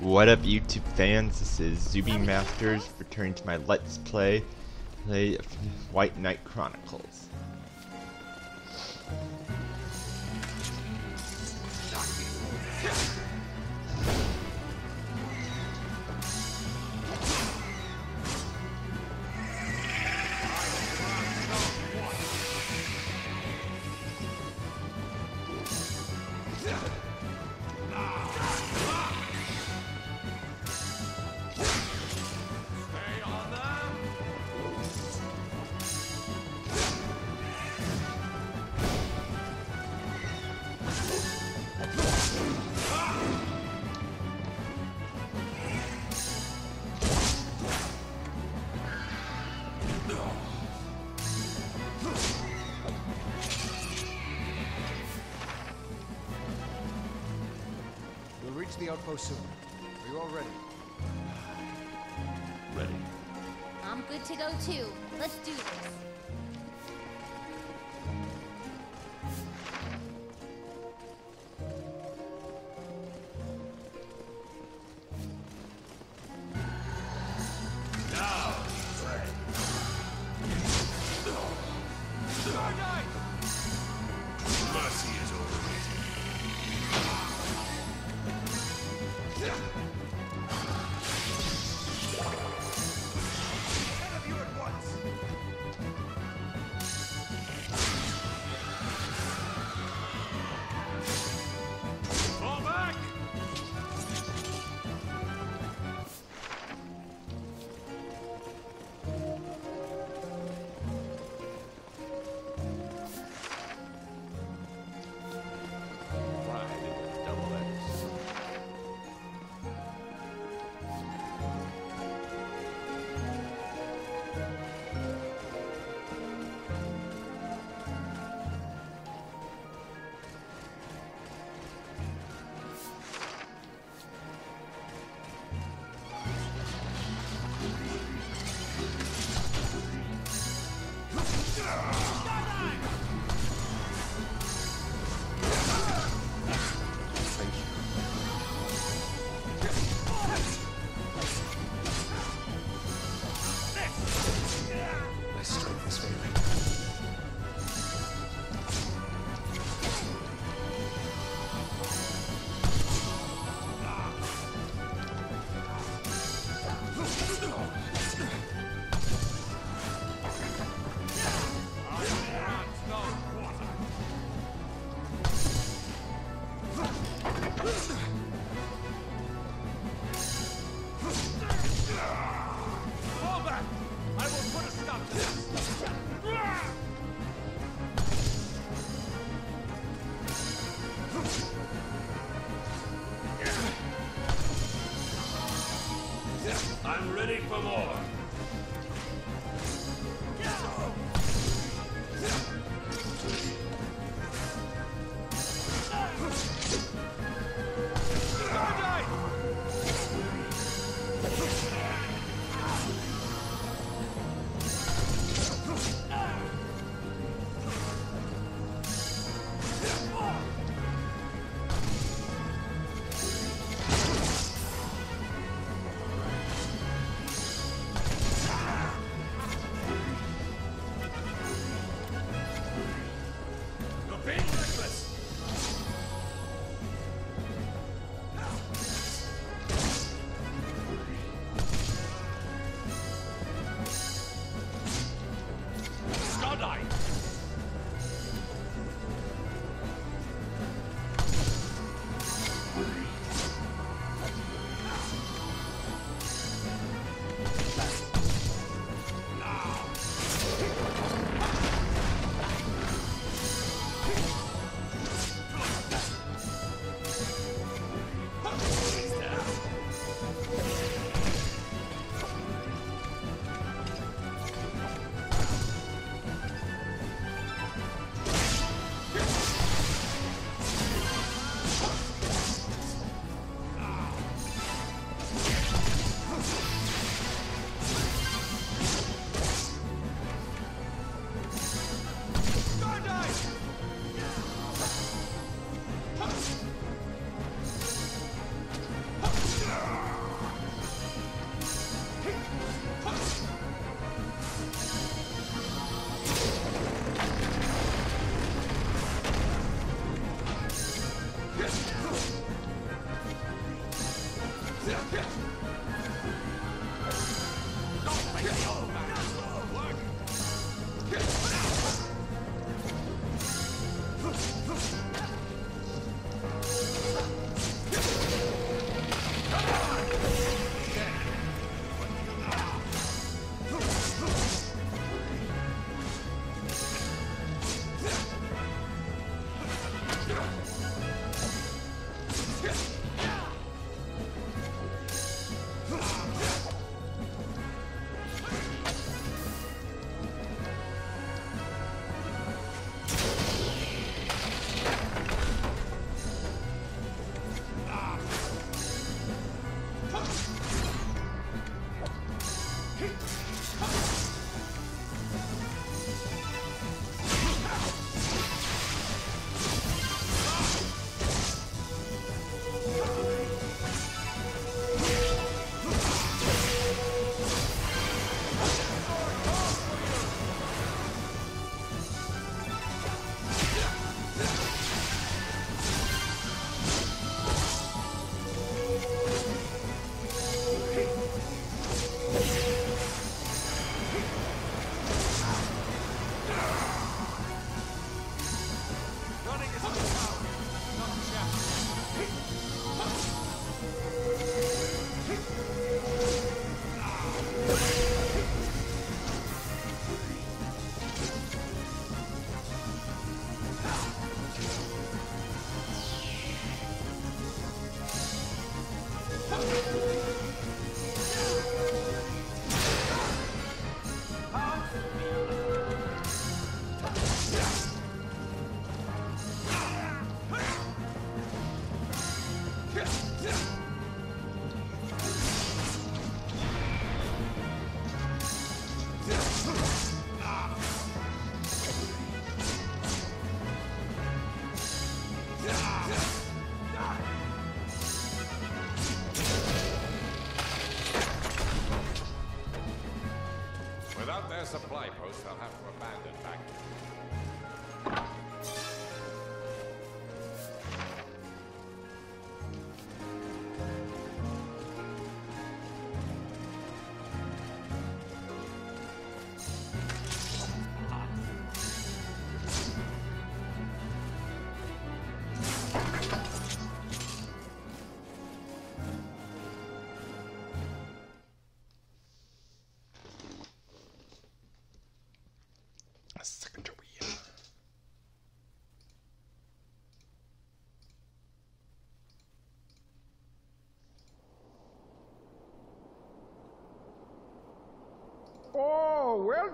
What up YouTube fans, this is Zyuubi Masters returning to my Let's Play, play White Knight Chronicles. the Lord.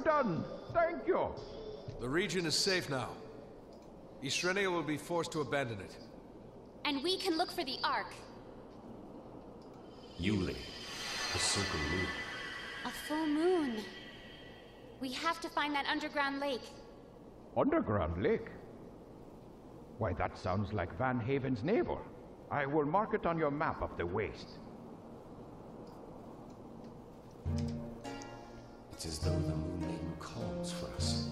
Done. Thank you. The region is safe now. Yshrenia will be forced to abandon it. And we can look for the Ark. Yulie, the circle Moon. A full moon. We have to find that underground lake. Underground lake? Why, that sounds like Van Haven's neighbor. I will mark it on your map of the waste. It's as though the Moon Maiden calls for us.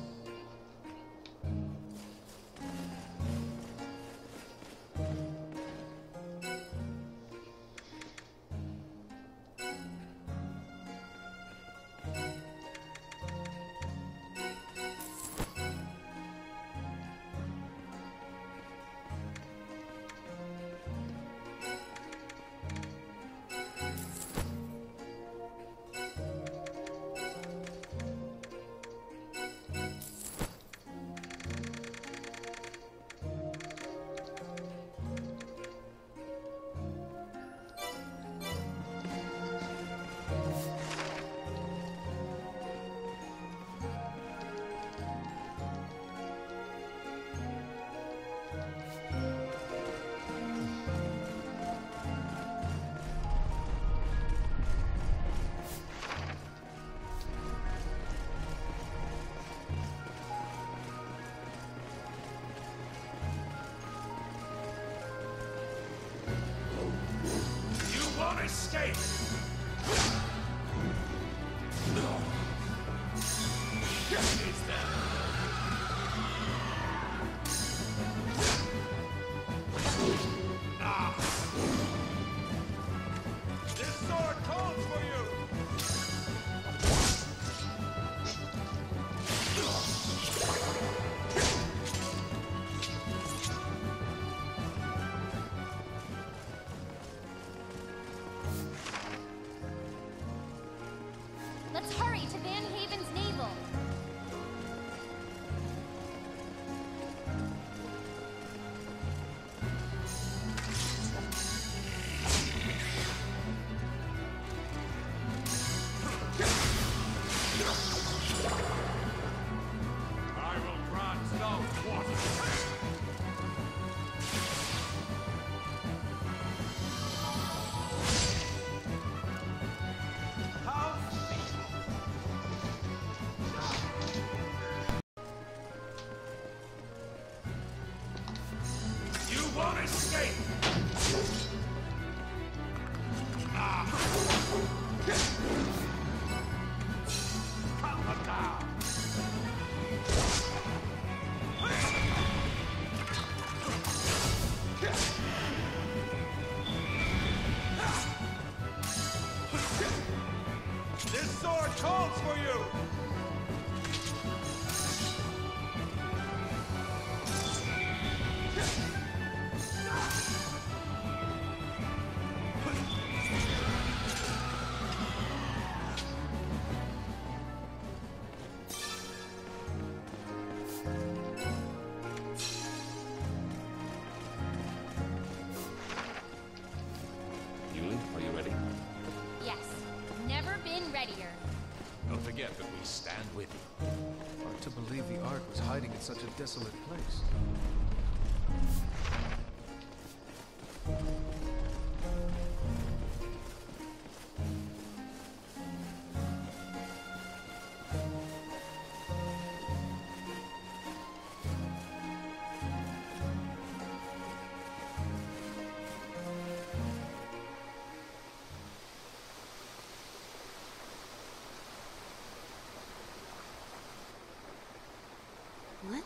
such a desolate place?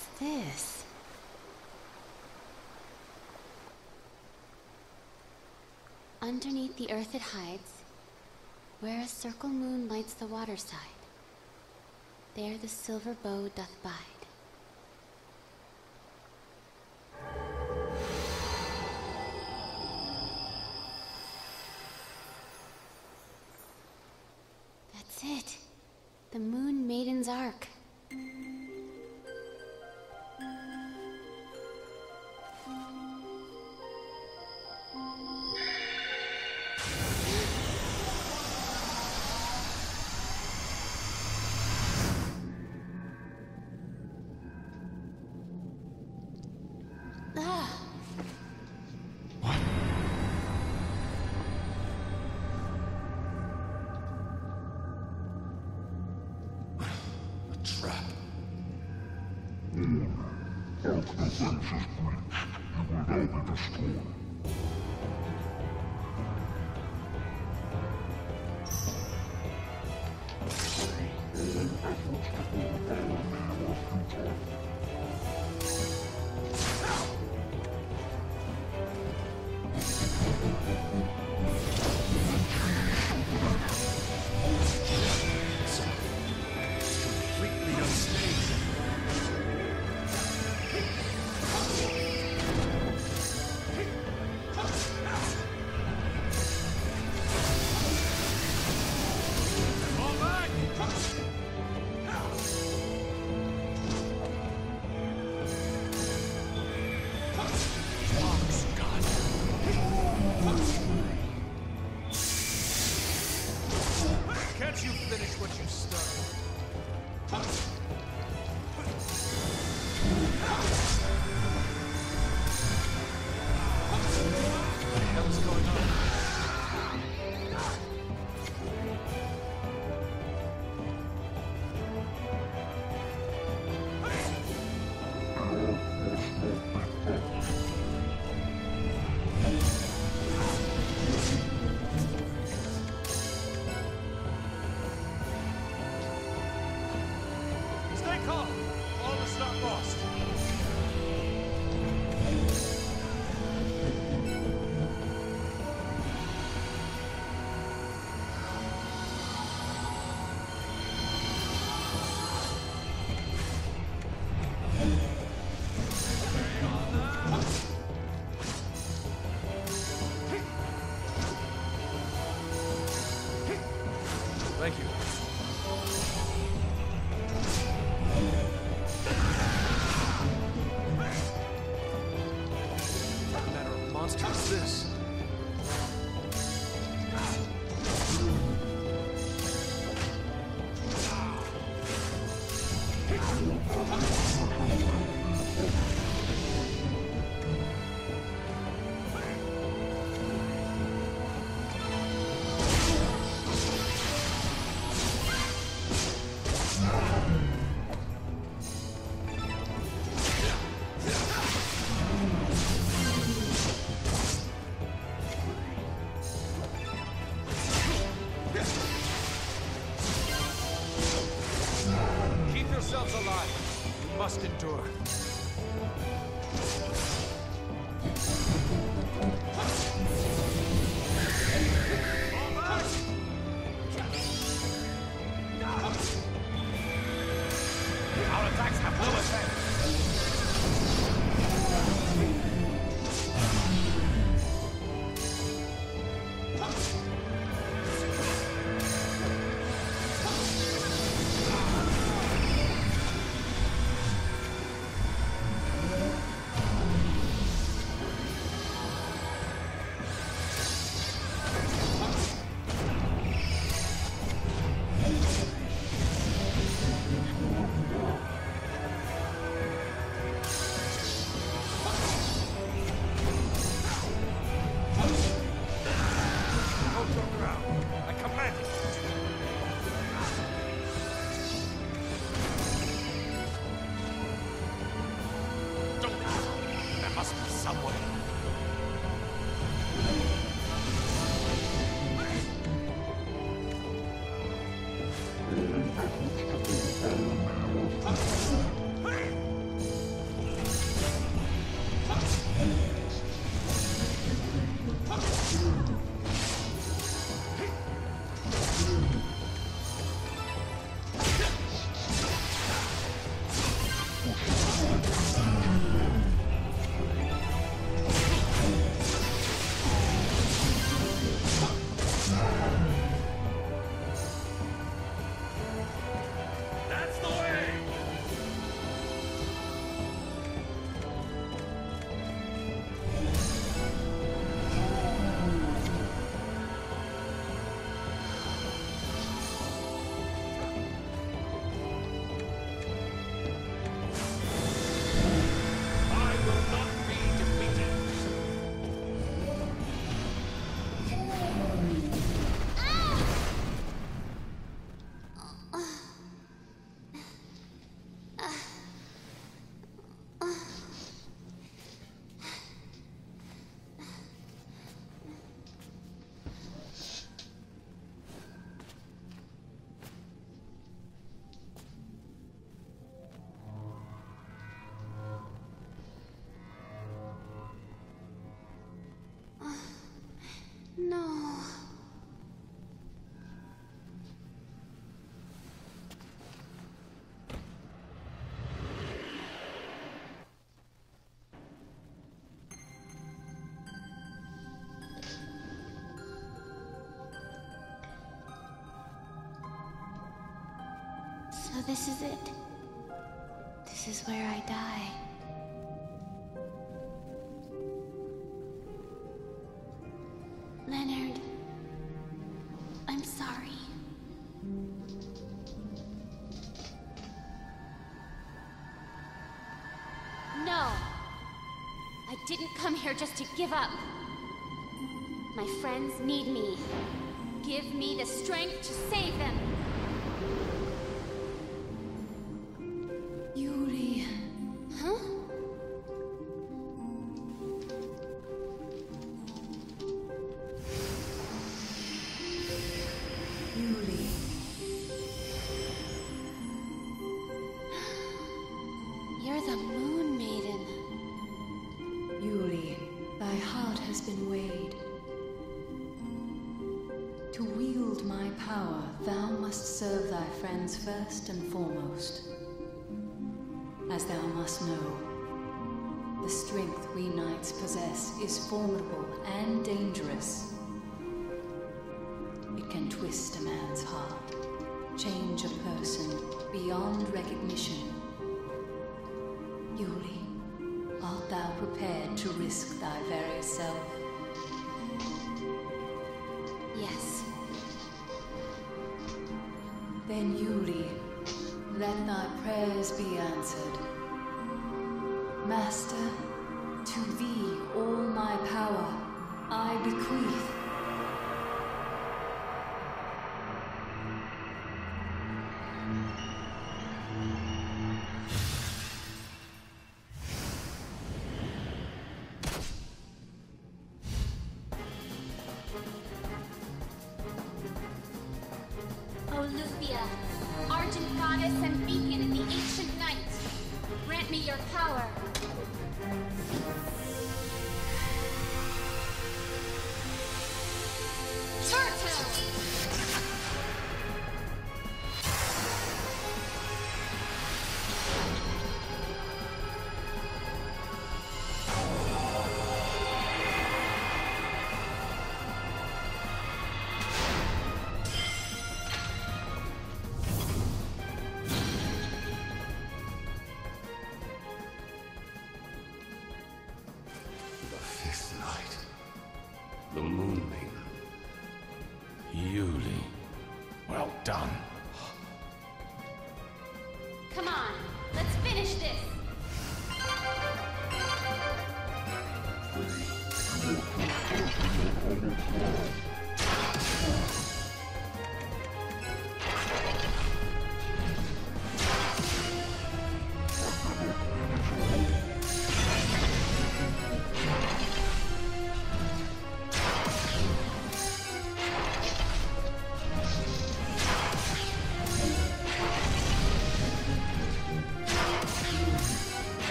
What's this? Underneath the earth it hides, where a circle moon lights the waterside. There the silver bow doth bide. So this is it. This is where I die. Leonard, I'm sorry. No! I didn't come here just to give up. My friends need me. Give me the strength to save them. And foremost. As thou must know, the strength we knights possess is formidable and dangerous. It can twist a man's heart, change a person beyond recognition. Yulie, art thou prepared to risk thy very self? Yes. Prayers be answered. Master, to thee all my power I bequeath.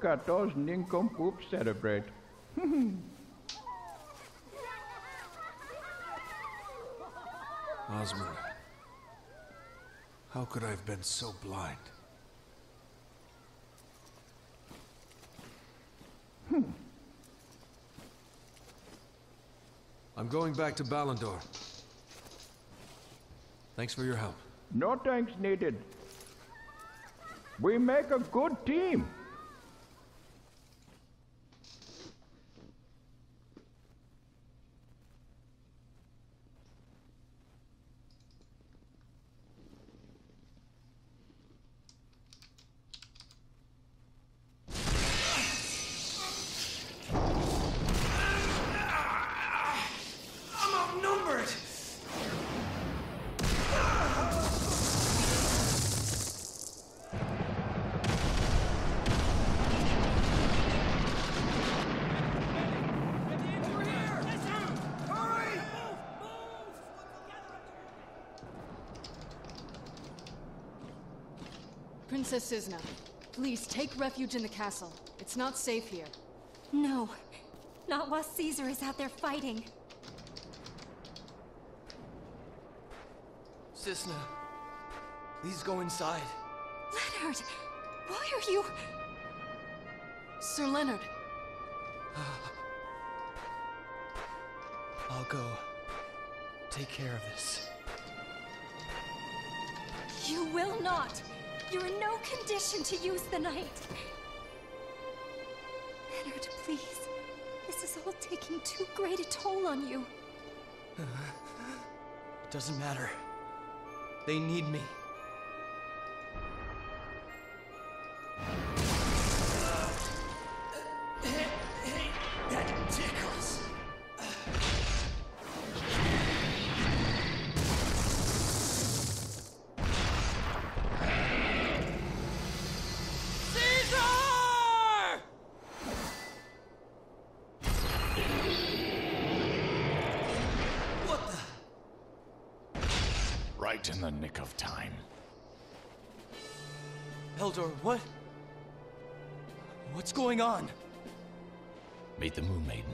Look at those nincompoops celebrate. Osmond. How could I have been so blind? Hmm. I'm going back to Balandor. Thanks for your help. No thanks needed. We make a good team. I'm outnumbered! Princess Cisna, please take refuge in the castle. It's not safe here. No, not while Caesar is out there fighting. Cisna, please go inside. Leonard, why are you... Sir Leonard, I'll go. Take care of this. You will not! You're in no condition to use the knight! Leonard, please. This is all taking too great a toll on you. It doesn't matter. They need me. Going on? Meet the Moon Maiden.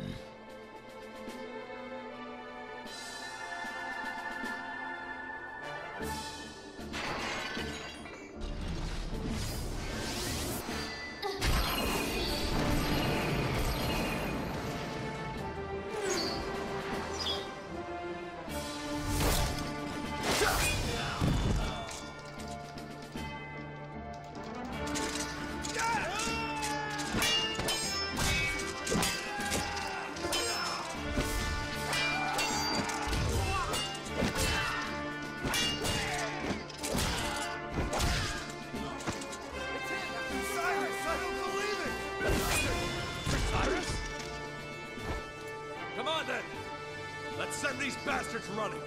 Bastards running!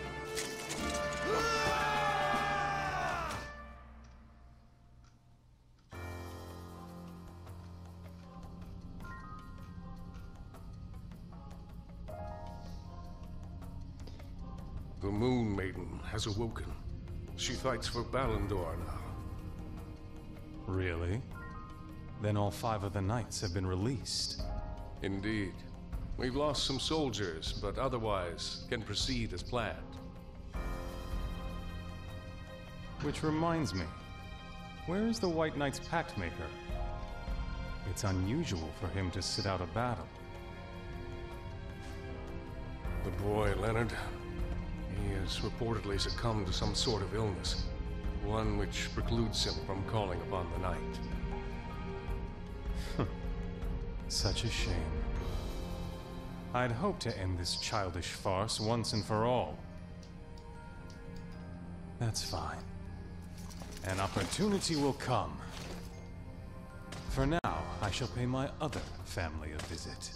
The Moon Maiden has awoken. She fights for Balandor now. Really? Then all five of the knights have been released. Indeed. We've lost some soldiers, but otherwise can proceed as planned. Which reminds me, where is the White Knight's Pact Maker? It's unusual for him to sit out a battle. The boy, Leonard, he has reportedly succumbed to some sort of illness. One which precludes him from calling upon the Knight. Such a shame. I'd hoped to end this childish farce once and for all. That's fine. An opportunity will come. For now, I shall pay my other family a visit.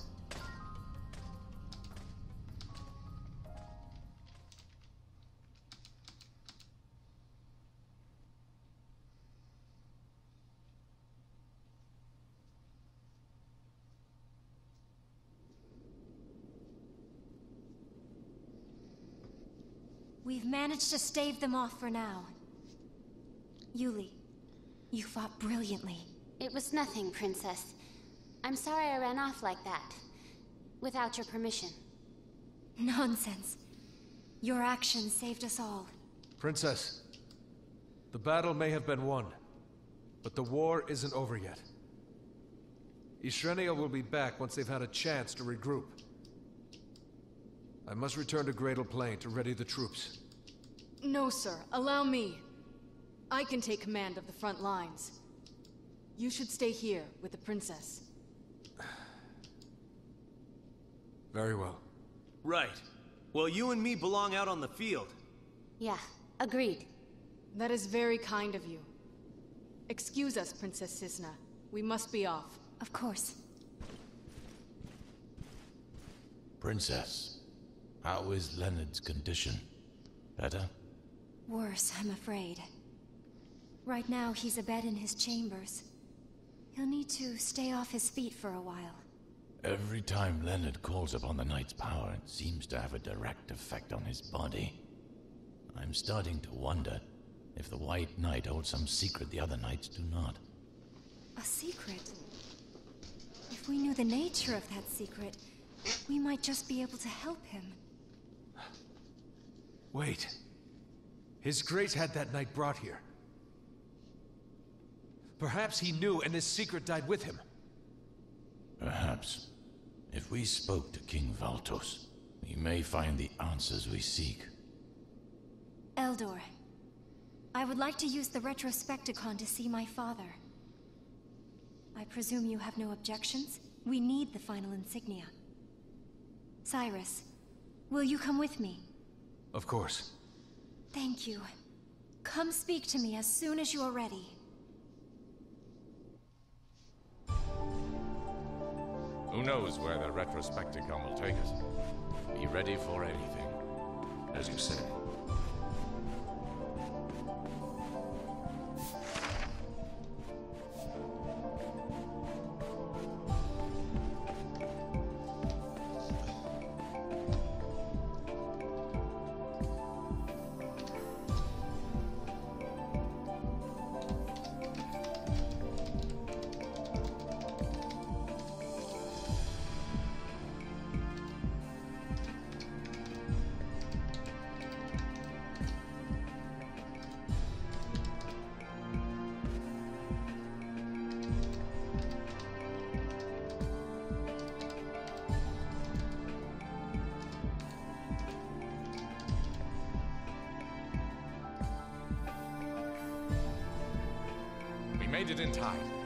We've managed to stave them off for now. Yulie, you fought brilliantly. It was nothing, Princess. I'm sorry I ran off like that. Without your permission. Nonsense. Your actions saved us all. Princess, the battle may have been won, but the war isn't over yet. Yshrenia will be back once they've had a chance to regroup. I must return to Gradle Plain to ready the troops. No, sir. Allow me. I can take command of the front lines. You should stay here with the princess. Very well. Right. Well, you and me belong out on the field. Yeah, agreed. That is very kind of you. Excuse us, Princess Cisna. We must be off. Of course. Princess, how is Leonard's condition? Better? Worse, I'm afraid. Right now, he's abed in his chambers. He'll need to stay off his feet for a while. Every time Leonard calls upon the Knight's power, it seems to have a direct effect on his body. I'm starting to wonder if the White Knight holds some secret the other knights do not. A secret? If we knew the nature of that secret, we might just be able to help him. Wait. His Grace had that knight brought here. Perhaps he knew and his secret died with him. Perhaps. If we spoke to King Valtos, we may find the answers we seek. Eldore, I would like to use the Retrospecticon to see my father. I presume you have no objections? We need the final insignia. Cyrus, will you come with me? Of course. Thank you. Come speak to me as soon as you are ready. Who knows where the Retrospecticon will take us? Be ready for anything. As you say. Made it in time.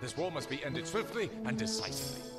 This war must be ended swiftly and decisively.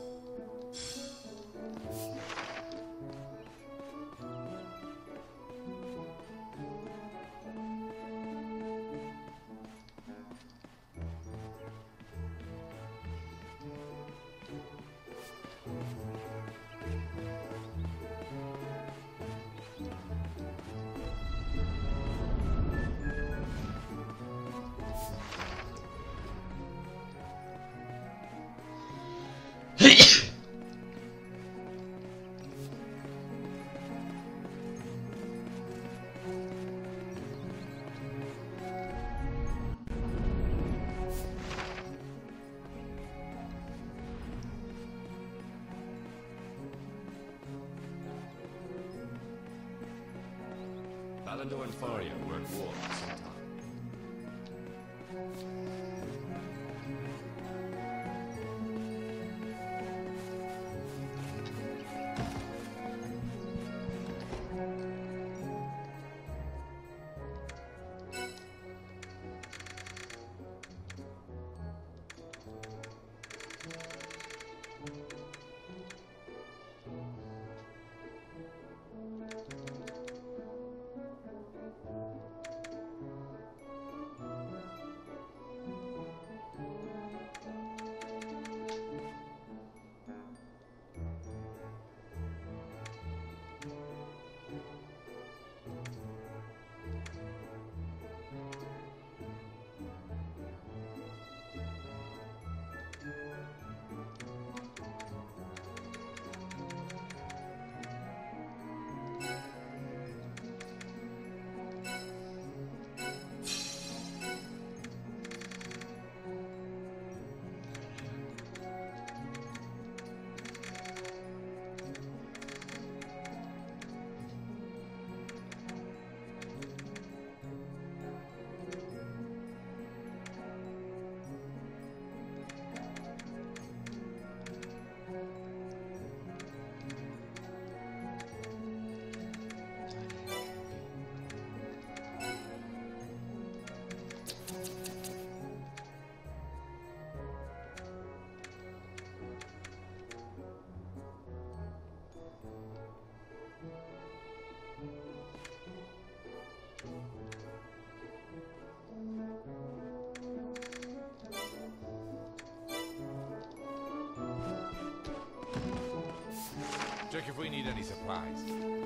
check if we need any supplies.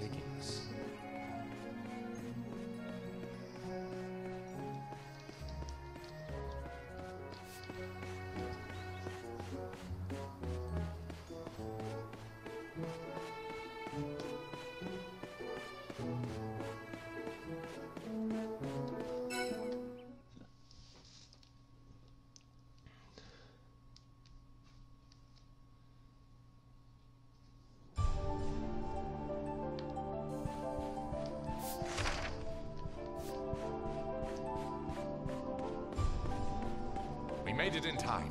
ridiculous. made it in time.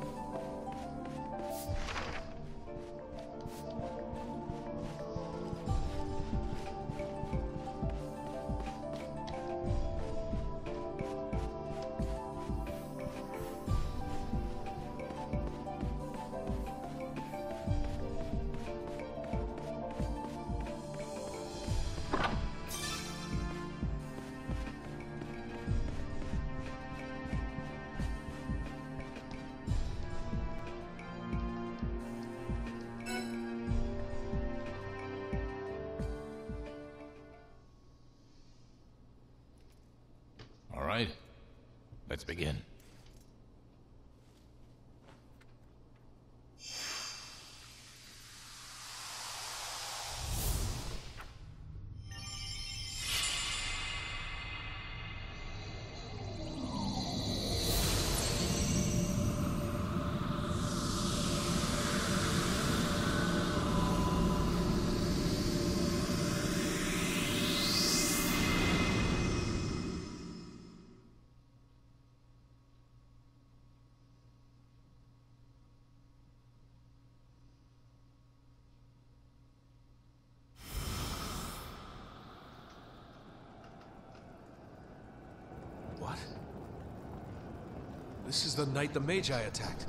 This is the night the Magi attacked.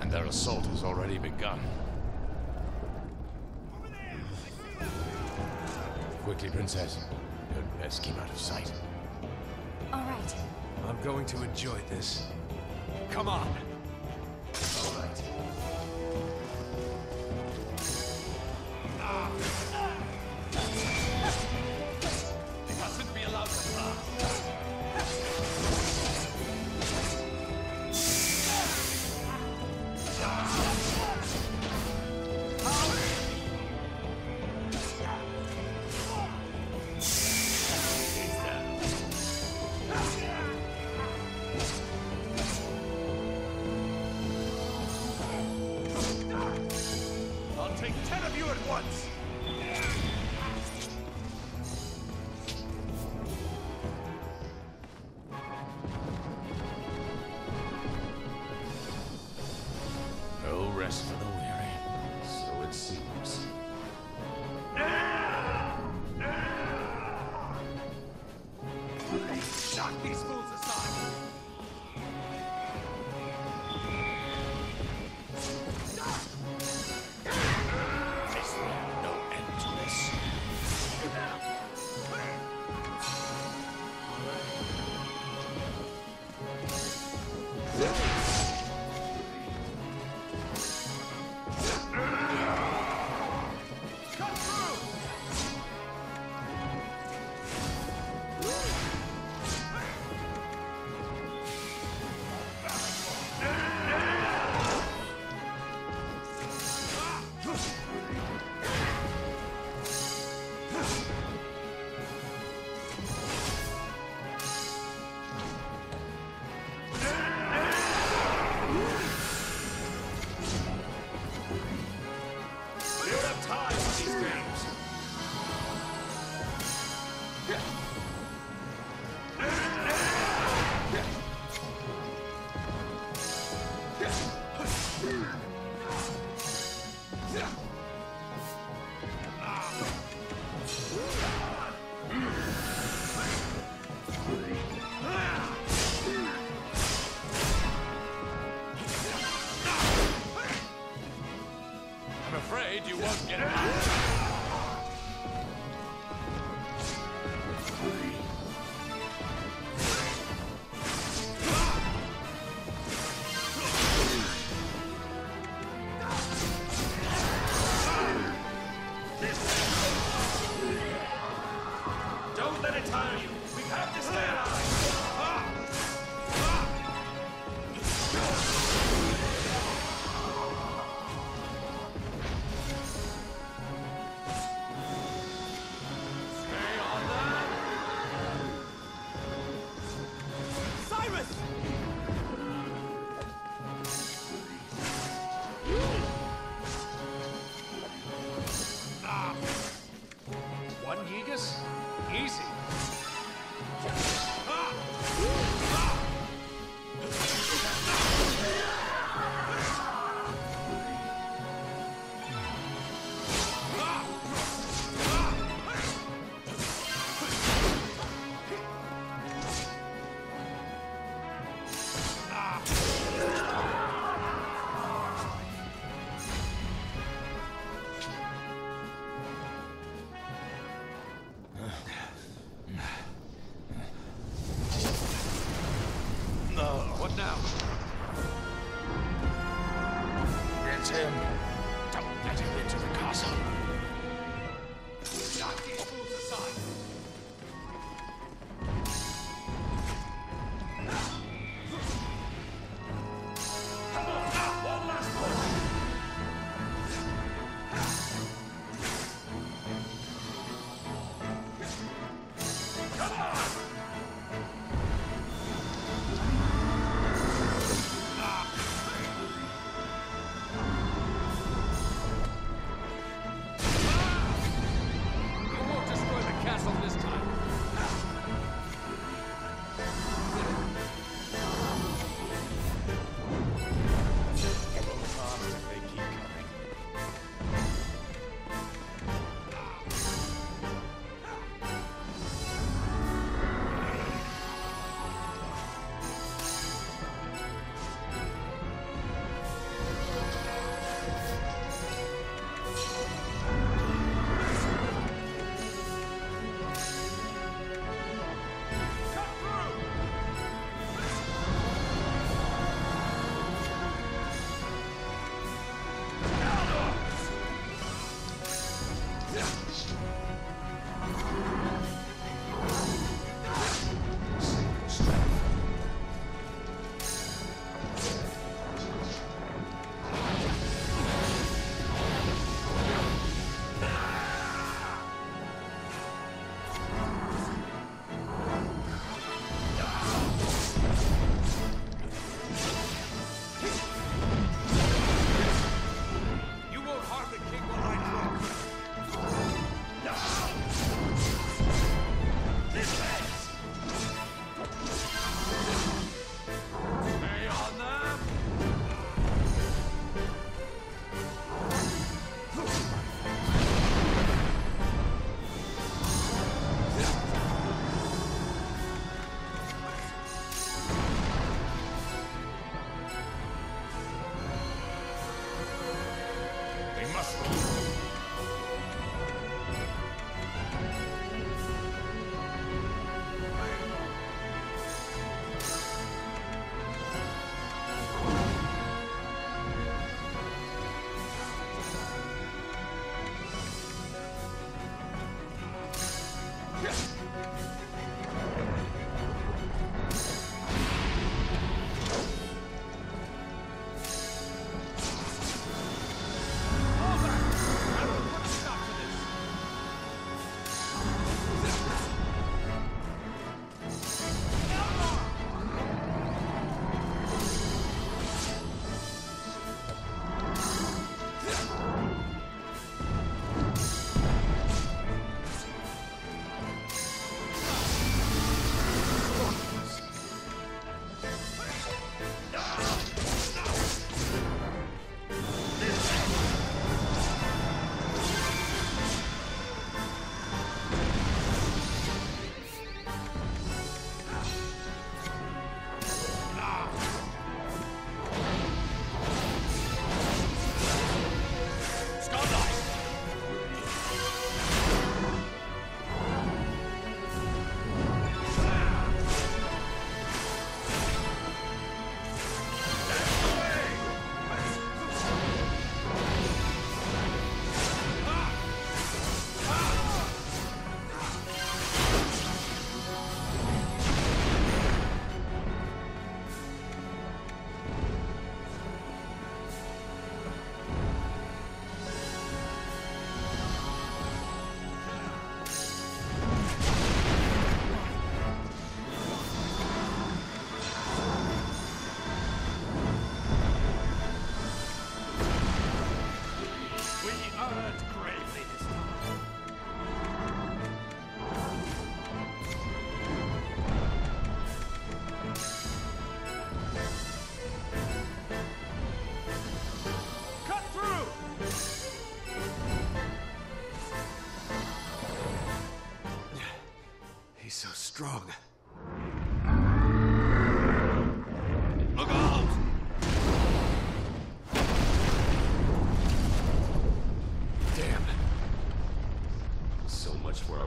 And their assault has already begun. Quickly, Princess. Don't let us keep out of sight. All right. I'm going to enjoy this. Come on!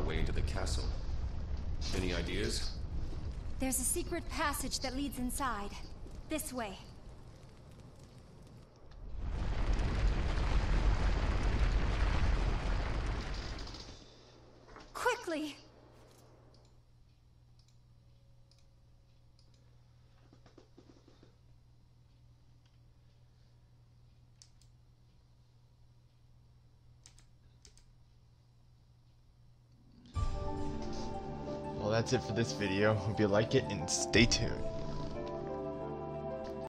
Way into the castle. Any ideas? There's a secret passage that leads inside. This way. Quickly! Well, that's it for this video. Hope you like it and stay tuned.